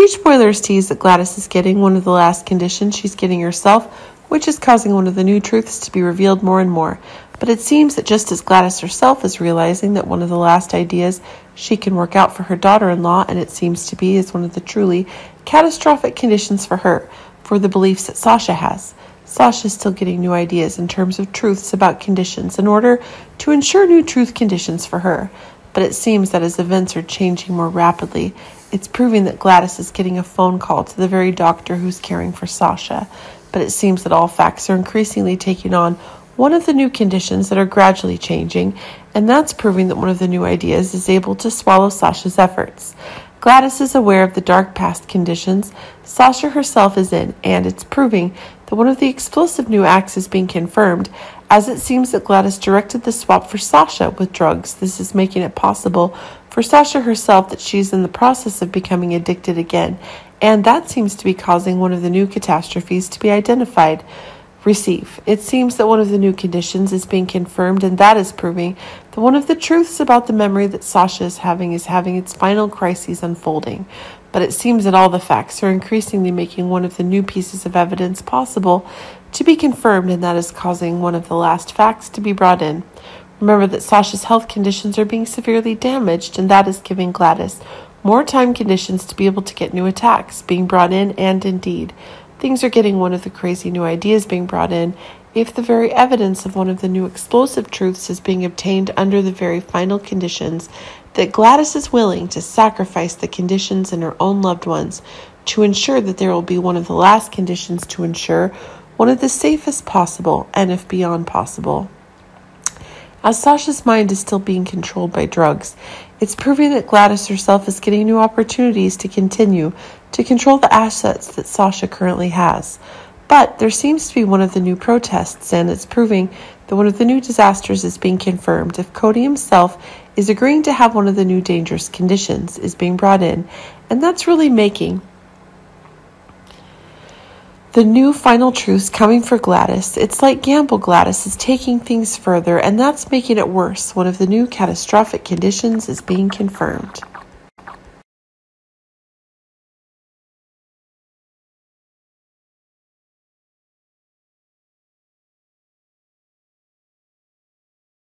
GH Spoilers tease that Gladys is getting one of the last conditions she's getting herself, which is causing one of the new truths to be revealed more and more. But it seems that just as Gladys herself is realizing that one of the last ideas she can work out for her daughter in law, and it seems to be, is one of the truly catastrophic conditions for her, for the beliefs that Sasha has. Sasha is still getting new ideas in terms of truths about conditions in order to ensure new truth conditions for her. But it seems that as events are changing more rapidly, it's proving that Gladys is getting a phone call to the very doctor who's caring for Sasha. But it seems that all facts are increasingly taking on one of the new conditions that are gradually changing, and that's proving that one of the new ideas is able to swallow Sasha's efforts. Gladys is aware of the dark past conditions Sasha herself is in, and it's proving that one of the explosive new acts is being confirmed, as it seems that Gladys directed the swap for Sasha with drugs. This is making it possible for Sasha herself that she's in the process of becoming addicted again, and that seems to be causing one of the new catastrophes to be identified receive. It seems that one of the new conditions is being confirmed, and that is proving that one of the truths about the memory that Sasha is having is having its final crises unfolding. But it seems that all the facts are increasingly making one of the new pieces of evidence possible to be confirmed, and that is causing one of the last facts to be brought in. Remember that Sasha's health conditions are being severely damaged, and that is giving Gladys more time conditions to be able to get new attacks being brought in, and indeed, Things are getting one of the crazy new ideas being brought in if the very evidence of one of the new explosive truths is being obtained under the very final conditions that Gladys is willing to sacrifice the conditions in her own loved ones to ensure that there will be one of the last conditions to ensure one of the safest possible and if beyond possible. As Sasha's mind is still being controlled by drugs, it's proving that Gladys herself is getting new opportunities to continue to control the assets that Sasha currently has. But there seems to be one of the new protests, and it's proving that one of the new disasters is being confirmed if Cody himself is agreeing to have one of the new dangerous conditions is being brought in, and that's really making the new final truths coming for Gladys. It's like Gamble Gladys is taking things further, and that's making it worse. One of the new catastrophic conditions is being confirmed.